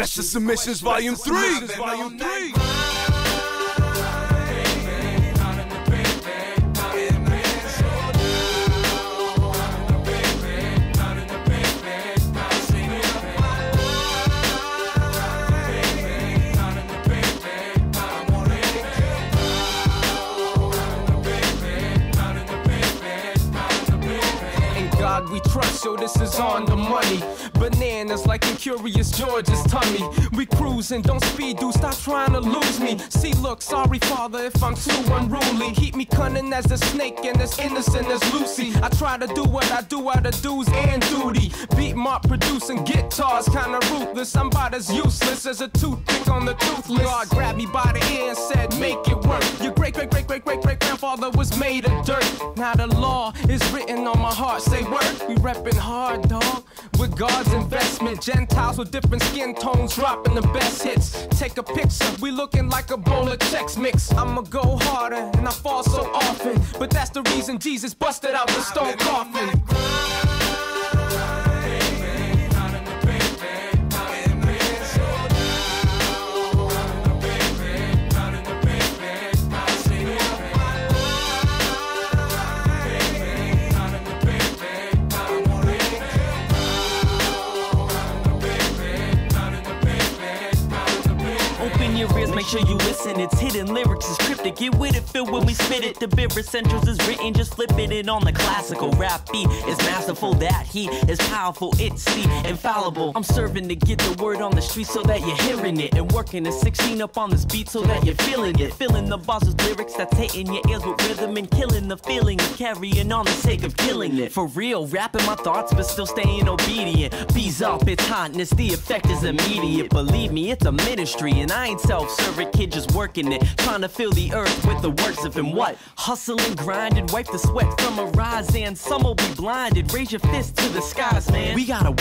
Of Submissions Volume 3. Volume 3. We trust, so this is on the money. Bananas like in Curious George's tummy. We cruising, don't speed, dude, stop trying to lose me. See, look, sorry, father, if I'm too unruly. Keep me cunning as a snake and as innocent as Lucy. I try to do what I do out of dues and duty. Beat Mark producing guitars, kinda ruthless. I'm about as useless as a toothpick on the toothless. God grabbed me by the ear and said, make it work. Your great, great, great, great, great, great grandfather was made of dirt. Now the law is written on my heart. Reppin' hard, dog. With God's investment, Gentiles with different skin tones dropping the best hits. Take a picture, we looking like a bowl of Chex Mix. I'ma go harder, and I fall so often. But that's the reason Jesus busted out the stone coffin. Your ears, make sure you listen. It's hidden lyrics, is cryptic. Get with it, feel when we spit it. The Beer Essentials is written, just flipping it on the classical rap beat. Is masterful, that heat is powerful. It's the infallible. I'm serving to get the word on the street so that you're hearing it. And working a 16 up on this beat so that you're feeling it. Filling the bars with lyrics that's hitting your ears with rhythm and killing the feeling of carrying on the sake of killing it. For real, rapping my thoughts, but still staying obedient. Bees up, it's hotness, the effect is immediate. Believe me, it's a ministry, and I ain't self-serving kid just working it. Trying to fill the earth with the works of him. What? Hustle and grind and wipe the sweat from a rise, and some will be blinded. Raise your fist to the skies, man. We gotta